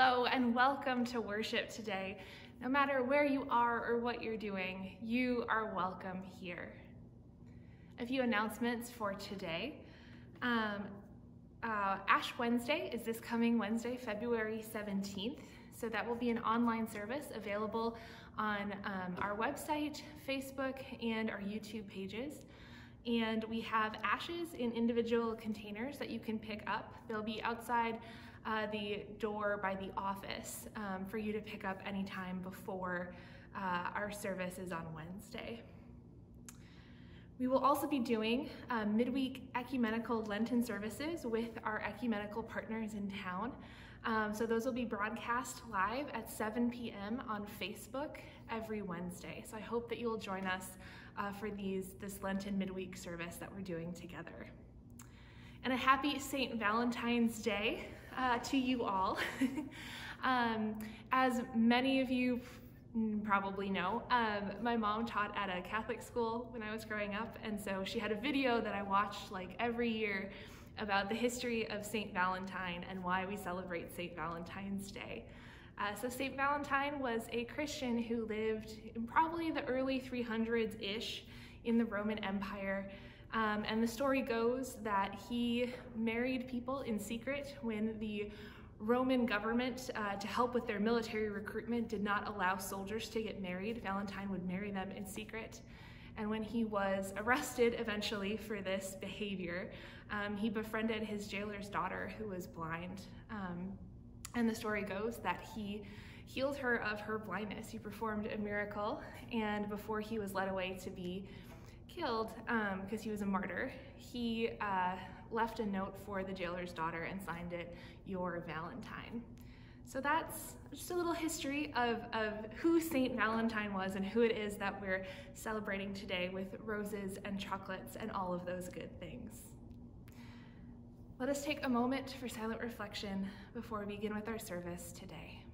Hello and welcome to worship today. No matter where you are or what you're doing, you are welcome here. A few announcements for today. Um, uh, Ash Wednesday is this coming Wednesday, February 17th. So that will be an online service available on um, our website, Facebook, and our YouTube pages. And we have ashes in individual containers that you can pick up. They'll be outside uh, the door by the office um, for you to pick up anytime before uh, our service is on Wednesday. We will also be doing uh, midweek ecumenical Lenten services with our ecumenical partners in town. Um, so those will be broadcast live at 7 p.m. on Facebook every Wednesday. So I hope that you will join us uh, for these this Lenten midweek service that we're doing together. And a happy St. Valentine's Day uh, to you all. um, as many of you probably know, um, my mom taught at a Catholic school when I was growing up, and so she had a video that I watched like every year about the history of St. Valentine and why we celebrate St. Valentine's Day. Uh, so St. Valentine was a Christian who lived in probably the early 300s-ish in the Roman Empire. Um, and the story goes that he married people in secret when the Roman government, uh, to help with their military recruitment, did not allow soldiers to get married. Valentine would marry them in secret. And when he was arrested eventually for this behavior, um, he befriended his jailer's daughter who was blind. Um, and the story goes that he healed her of her blindness. He performed a miracle, and before he was led away to be killed, because um, he was a martyr, he uh, left a note for the jailer's daughter and signed it, Your Valentine. So that's just a little history of, of who St. Valentine was and who it is that we're celebrating today with roses and chocolates and all of those good things. Let us take a moment for silent reflection before we begin with our service today.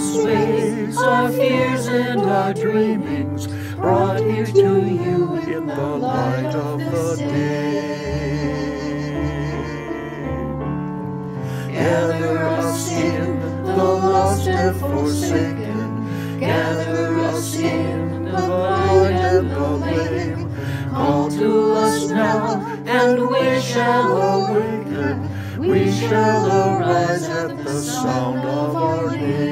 This our fears and our dreamings, brought here to you in the light of the day. Gather us in, the lost and forsaken, gather us in, the blind and the lame. Call to us now, and we shall awaken. We shall arise at the sound of our name.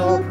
In, the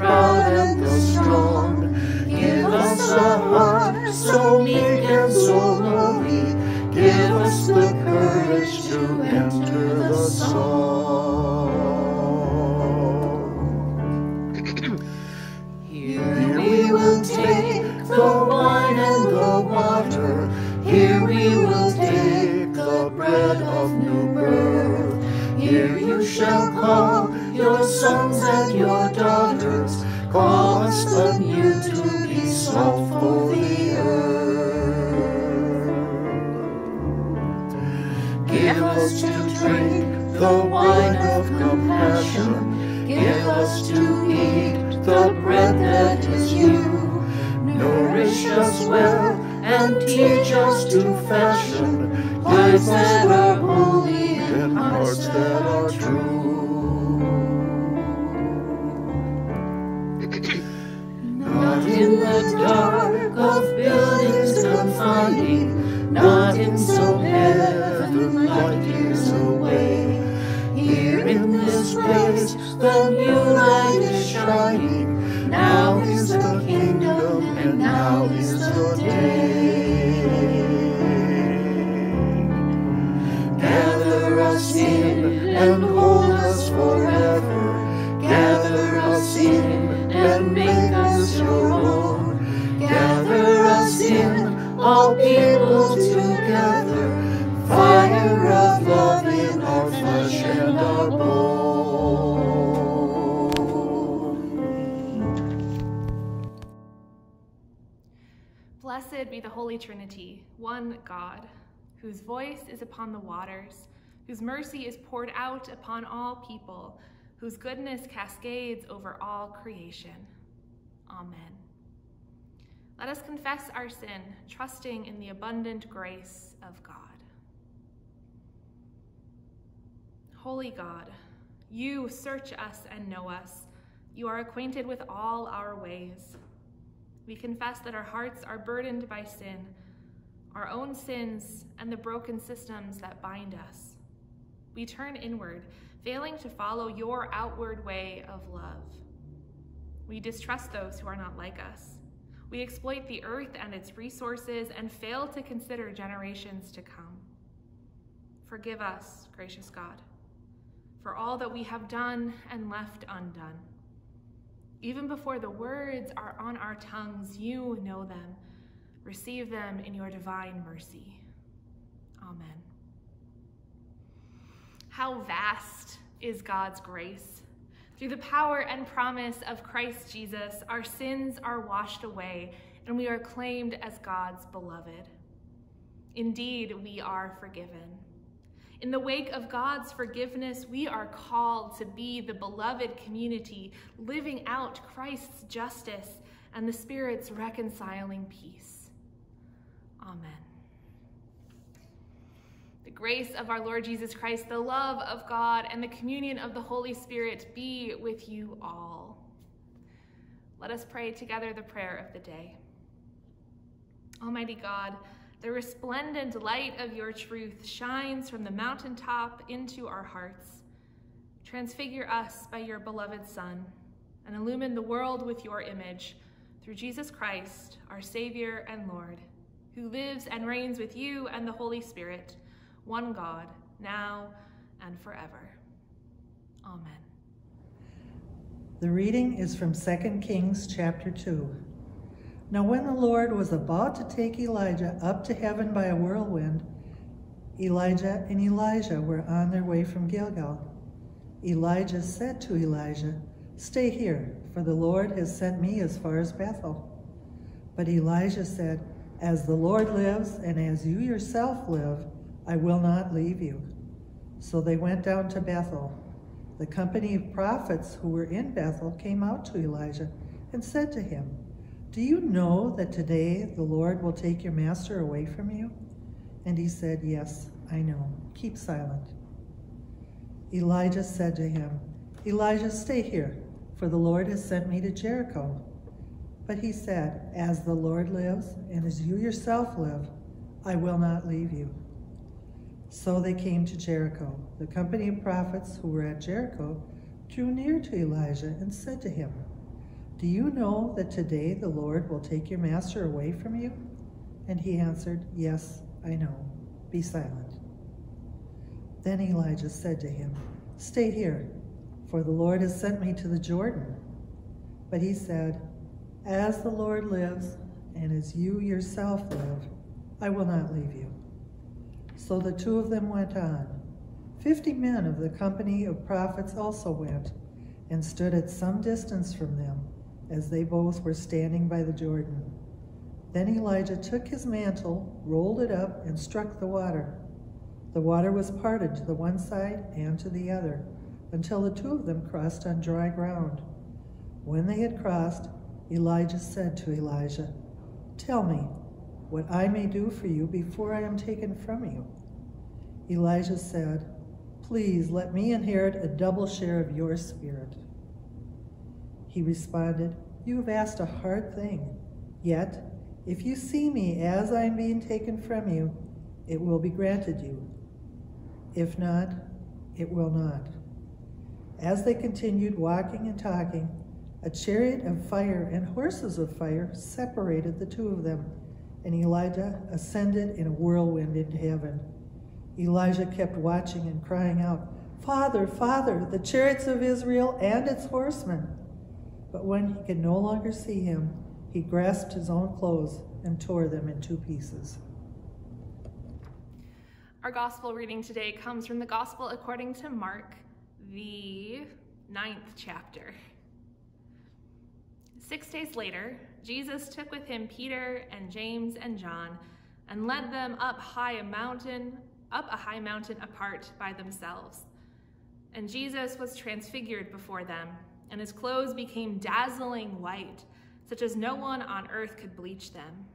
us to fashion lives that are holy and hearts that are true. Not in the dark of buildings confining, not in some heaven light years away. Here in this place, the new light is shining. and together. Fire of love in our flesh and our bone. Blessed be the Holy Trinity, one God, whose voice is upon the waters, whose mercy is poured out upon all people, whose goodness cascades over all creation. Amen. Let us confess our sin, trusting in the abundant grace of God. Holy God, you search us and know us. You are acquainted with all our ways. We confess that our hearts are burdened by sin, our own sins, and the broken systems that bind us. We turn inward, failing to follow your outward way of love. We distrust those who are not like us. We exploit the earth and its resources and fail to consider generations to come. Forgive us, gracious God, for all that we have done and left undone. Even before the words are on our tongues, you know them. Receive them in your divine mercy. Amen. How vast is God's grace. Through the power and promise of Christ Jesus, our sins are washed away and we are claimed as God's beloved. Indeed, we are forgiven. In the wake of God's forgiveness, we are called to be the beloved community, living out Christ's justice and the Spirit's reconciling peace. Amen. The grace of our Lord Jesus Christ, the love of God, and the communion of the Holy Spirit be with you all. Let us pray together the prayer of the day. Almighty God, the resplendent light of your truth shines from the mountaintop into our hearts. Transfigure us by your beloved Son and illumine the world with your image through Jesus Christ, our Savior and Lord, who lives and reigns with you and the Holy Spirit, one God, now and forever. Amen. The reading is from 2 Kings chapter 2. Now when the Lord was about to take Elijah up to heaven by a whirlwind, Elijah and Elisha were on their way from Gilgal. Elijah said to Elisha, Stay here, for the Lord has sent me as far as Bethel. But Elisha said, As the Lord lives, and as you yourself live, I will not leave you. So they went down to Bethel. The company of prophets who were in Bethel came out to Elisha and said to him, do you know that today the Lord will take your master away from you? And he said, Yes, I know. Keep silent. Elijah said to him, Elisha, stay here, for the Lord has sent me to Jericho. But he said, As the Lord lives, and as you yourself live, I will not leave you. So they came to Jericho. The company of prophets who were at Jericho drew near to Elisha and said to him, do you know that today the Lord will take your master away from you? And he answered, Yes, I know. Be silent. Then Elijah said to him, Stay here, for the Lord has sent me to the Jordan. But he said, As the Lord lives, and as you yourself live, I will not leave you. So the two of them went on. Fifty men of the company of prophets also went, and stood at some distance from them as they both were standing by the Jordan. Then Elijah took his mantle, rolled it up, and struck the water. The water was parted to the one side and to the other, until the two of them crossed on dry ground. When they had crossed, Elijah said to Elisha, Tell me what I may do for you before I am taken from you. Elisha said, Please let me inherit a double share of your spirit. He responded, You have asked a hard thing. Yet, if you see me as I am being taken from you, it will be granted you. If not, it will not. As they continued walking and talking, A chariot of fire and horses of fire separated the two of them, and Elijah ascended in a whirlwind into heaven. Elisha kept watching and crying out, Father, Father, the chariots of Israel and its horsemen. But when he could no longer see him, he grasped his own clothes and tore them in two pieces. Our gospel reading today comes from the Gospel according to Mark, the ninth chapter. Six days later, Jesus took with him Peter and James and John and led them up high a mountain, up a high mountain apart by themselves. And Jesus was transfigured before them, and his clothes became dazzling white, such as no one on earth could bleach them.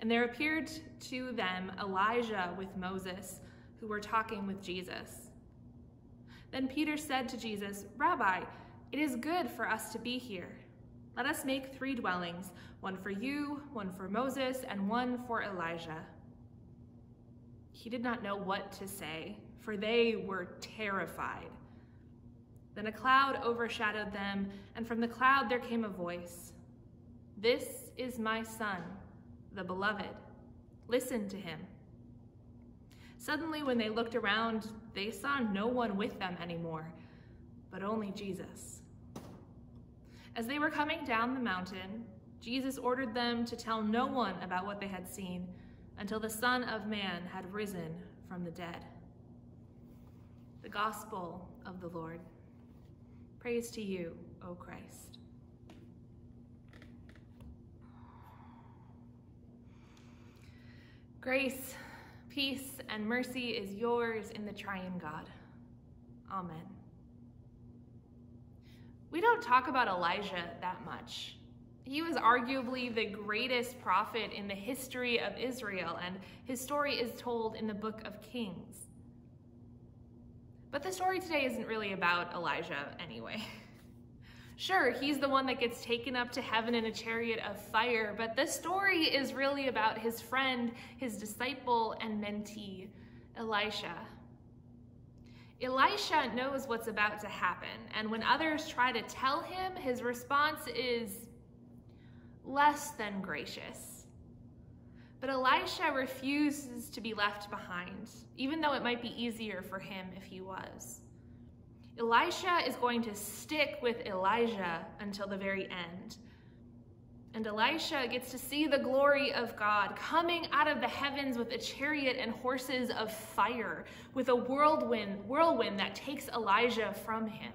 And there appeared to them Elijah with Moses, who were talking with Jesus. Then Peter said to Jesus, Rabbi, it is good for us to be here. Let us make three dwellings, one for you, one for Moses, and one for Elijah. He did not know what to say, for they were terrified. Then a cloud overshadowed them, and from the cloud there came a voice This is my son, the beloved. Listen to him. Suddenly, when they looked around, they saw no one with them anymore, but only Jesus. As they were coming down the mountain, Jesus ordered them to tell no one about what they had seen until the Son of Man had risen from the dead. The Gospel of the Lord. Praise to you, O Christ. Grace, peace, and mercy is yours in the triune God. Amen. We don't talk about Elijah that much. He was arguably the greatest prophet in the history of Israel, and his story is told in the book of Kings. But the story today isn't really about Elijah anyway. Sure, he's the one that gets taken up to heaven in a chariot of fire, but the story is really about his friend, his disciple, and mentee, Elisha. Elisha knows what's about to happen, and when others try to tell him, his response is less than gracious. But Elisha refuses to be left behind, even though it might be easier for him if he was. Elisha is going to stick with Elijah until the very end. And Elisha gets to see the glory of God coming out of the heavens with a chariot and horses of fire, with a whirlwind, whirlwind that takes Elijah from him.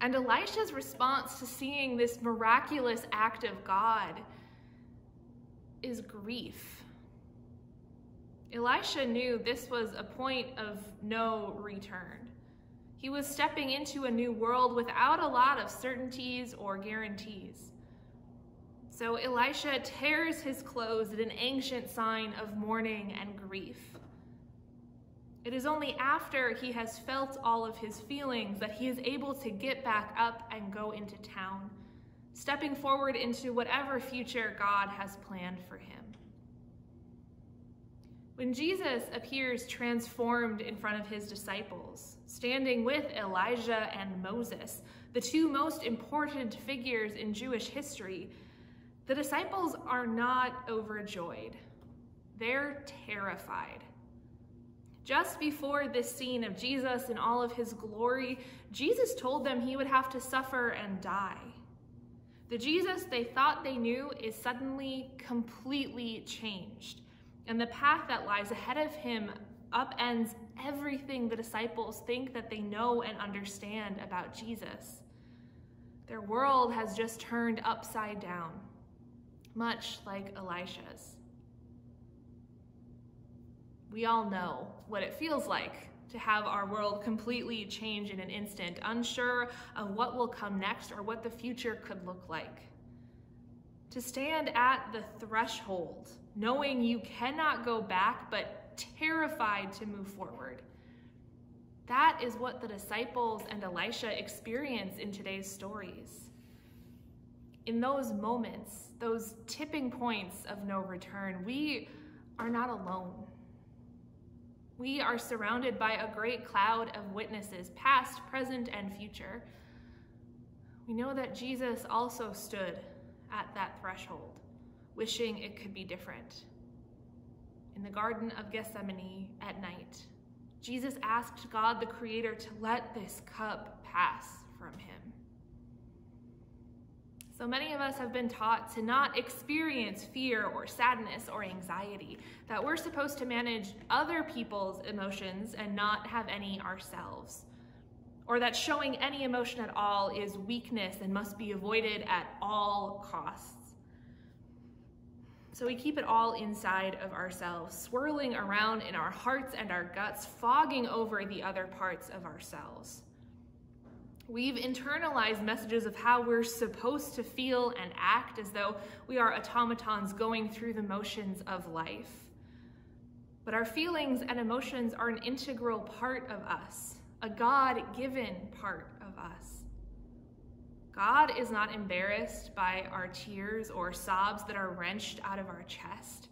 And Elisha's response to seeing this miraculous act of God is grief. Elisha knew this was a point of no return. He was stepping into a new world without a lot of certainties or guarantees. So Elisha tears his clothes at an ancient sign of mourning and grief. It is only after he has felt all of his feelings that he is able to get back up and go into town, stepping forward into whatever future God has planned for him. When Jesus appears transformed in front of his disciples, standing with Elijah and Moses, the two most important figures in Jewish history, the disciples are not overjoyed. They're terrified. Just before this scene of Jesus in all of his glory, Jesus told them he would have to suffer and die. The Jesus they thought they knew is suddenly completely changed and the path that lies ahead of him upends everything the disciples think that they know and understand about Jesus. Their world has just turned upside down, much like Elisha's. We all know what it feels like to have our world completely change in an instant, unsure of what will come next or what the future could look like. To stand at the threshold knowing you cannot go back, but terrified to move forward. That is what the disciples and Elisha experience in today's stories. In those moments, those tipping points of no return, we are not alone. We are surrounded by a great cloud of witnesses, past, present, and future. we know that Jesus also stood at that threshold, wishing it could be different. In the Garden of Gethsemane at night, Jesus asked God the Creator to let this cup pass from him. So many of us have been taught to not experience fear or sadness or anxiety, that we're supposed to manage other people's emotions and not have any ourselves, or that showing any emotion at all is weakness and must be avoided at all costs. So we keep it all inside of ourselves, swirling around in our hearts and our guts, fogging over the other parts of ourselves. We've internalized messages of how we're supposed to feel and act as though we are automatons going through the motions of life. But our feelings and emotions are an integral part of us, a God given part of us. God is not embarrassed by our tears or sobs that are wrenched out of our chest.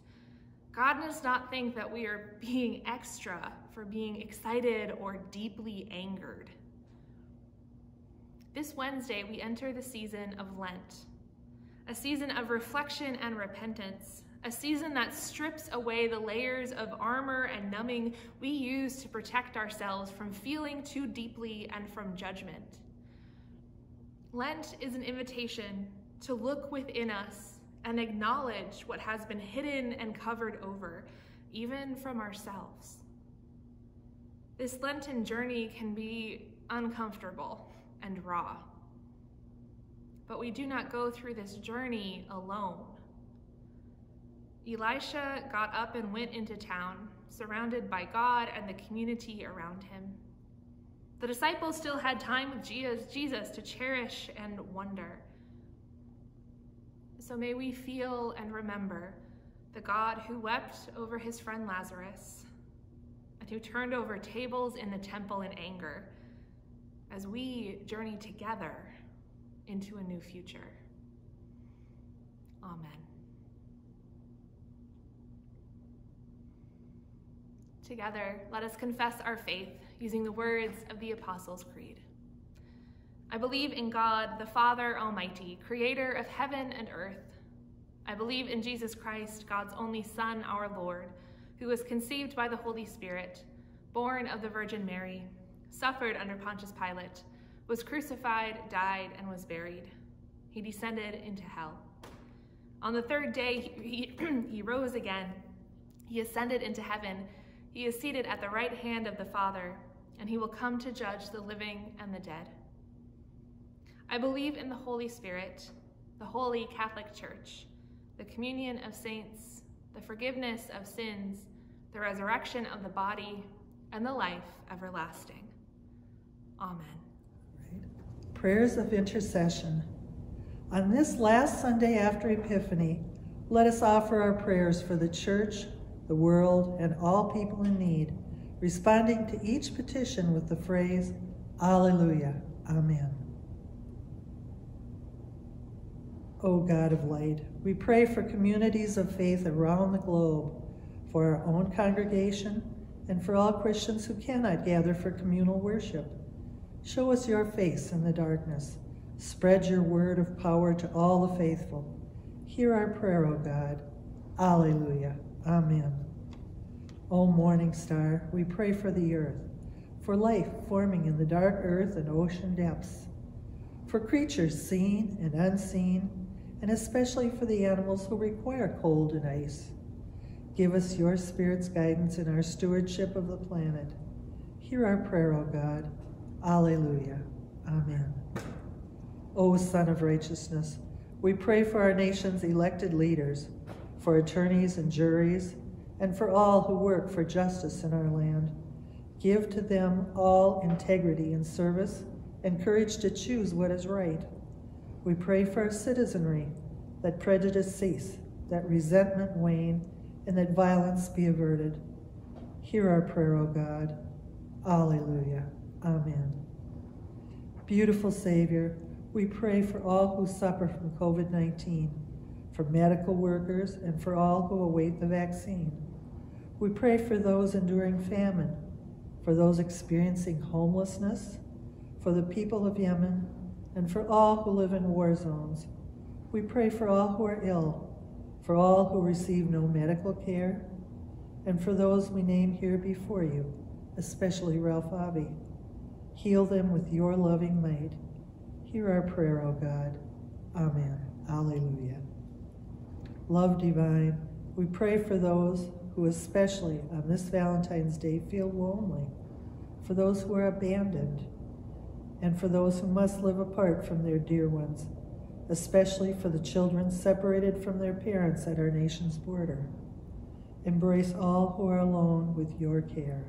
God does not think that we are being extra for being excited or deeply angered. This Wednesday, we enter the season of Lent, a season of reflection and repentance, a season that strips away the layers of armor and numbing we use to protect ourselves from feeling too deeply and from judgment. Lent is an invitation to look within us and acknowledge what has been hidden and covered over, even from ourselves. This Lenten journey can be uncomfortable and raw. But we do not go through this journey alone. Elisha got up and went into town, surrounded by God and the community around him. The disciples still had time with Jesus to cherish and wonder. So may we feel and remember the God who wept over his friend Lazarus and who turned over tables in the temple in anger as we journey together into a new future. Amen. Together, let us confess our faith using the words of the Apostles' Creed. I believe in God, the Father Almighty, creator of heaven and earth. I believe in Jesus Christ, God's only Son, our Lord, who was conceived by the Holy Spirit, born of the Virgin Mary suffered under Pontius Pilate, was crucified, died, and was buried. He descended into hell. On the third day, he, he, rose again. He ascended into heaven. He is seated at the right hand of the Father, and he will come to judge the living and the dead. I believe in the Holy Spirit, the holy Catholic Church, the communion of saints, the forgiveness of sins, the resurrection of the body, and the life everlasting. Amen. Prayers of intercession. On this last Sunday after Epiphany, let us offer our prayers for the church, the world, and all people in need, responding to each petition with the phrase, Alleluia, Amen. O God of light, we pray for communities of faith around the globe, for our own congregation, and for all Christians who cannot gather for communal worship. Show us your face in the darkness. Spread your word of power to all the faithful. Hear our prayer, O God. Alleluia. Amen. O morning star, we pray for the earth, for life forming in the dark earth and ocean depths, for creatures seen and unseen, and especially for the animals who require cold and ice. Give us your Spirit's guidance in our stewardship of the planet. Hear our prayer, O God. Alleluia. Amen. O Sun of Righteousness, we pray for our nation's elected leaders, for attorneys and juries, and for all who work for justice in our land. Give to them all integrity and service and courage to choose what is right. We pray for our citizenry, that prejudice cease, that resentment wane, and that violence be averted. Hear our prayer, O God. Alleluia. Amen. Beautiful Savior, we pray for all who suffer from COVID 19, for medical workers, and for all who await the vaccine. We pray for those enduring famine, for those experiencing homelessness, for the people of Yemen, and for all who live in war zones. We pray for all who are ill, for all who receive no medical care, and for those we name here before you, especially Ralph Abbey. Heal them with your loving might. Hear our prayer, O God. Amen. Alleluia. Love divine, we pray for those who, especially on this Valentine's Day, feel lonely, for those who are abandoned, and for those who must live apart from their dear ones, especially for the children separated from their parents at our nation's border. Embrace all who are alone with your care.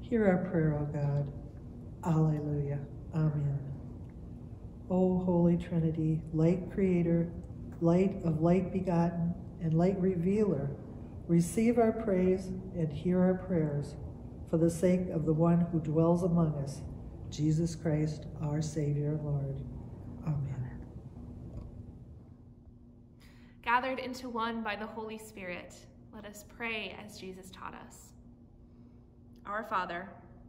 Hear our prayer, O God. Alleluia. Amen. O Holy Trinity, light creator, light of light begotten, and light revealer, receive our praise and hear our prayers for the sake of the one who dwells among us, Jesus Christ, our Savior and Lord. Amen. Gathered into one by the Holy Spirit, let us pray as Jesus taught us. Our Father,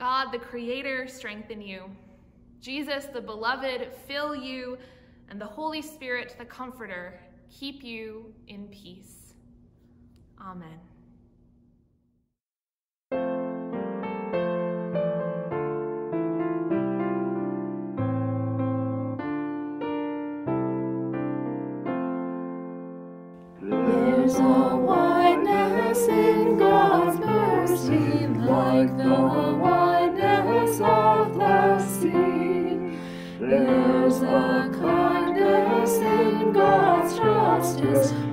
God, the Creator, strengthen you. Jesus, the Beloved, fill you. And the Holy Spirit, the Comforter, keep you in peace. Amen. There's a God's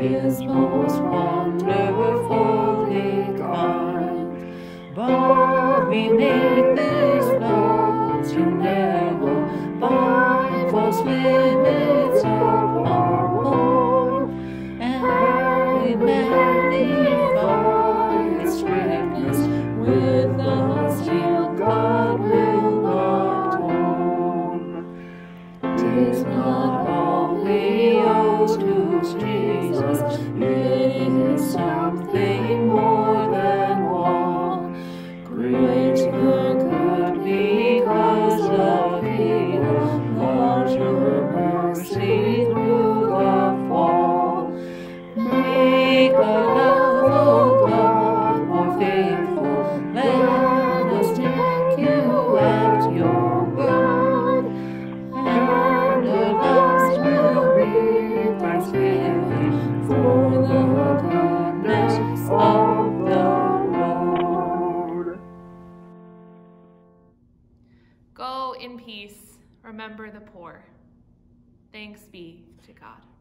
is most God.